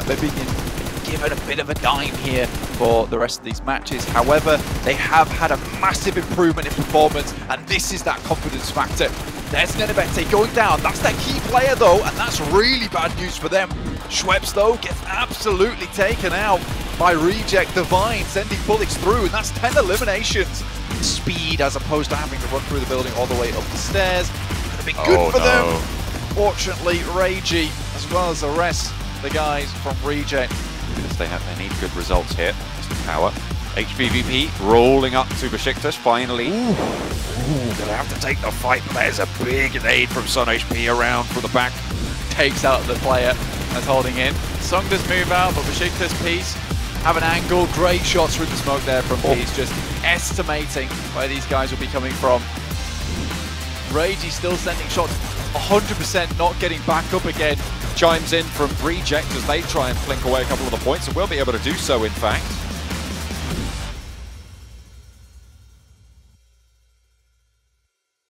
uh, they've been given a bit of a dime here for the rest of these matches. However, they have had a massive improvement in performance, and this is that confidence factor. There's Nenebete going down. That's their key player, though, and that's really bad news for them. Schweppes, though, gets absolutely taken out by Reject Divine, sending bullets through, and that's 10 eliminations. Speed as opposed to having to run through the building all the way up the stairs. Could have been good Oh, for no. them. Fortunately, Ragey, as well as the rest, the guys from Reject, because they have they need good results here. Mr. Power. HBVP rolling up to Besiktas finally. Ooh, gonna have to take the fight, but there's a big nade from Sun HP around for the back. takes out the player that's holding in. Song does move out, but Besiktas Peace have an angle. Great shots through the smoke there from Oh. Peace, just estimating where these guys will be coming from. Ragey still sending shots, 100% not getting back up again. Chimes in from Reject as they try and flink away a couple of the points, and will be able to do so, in fact.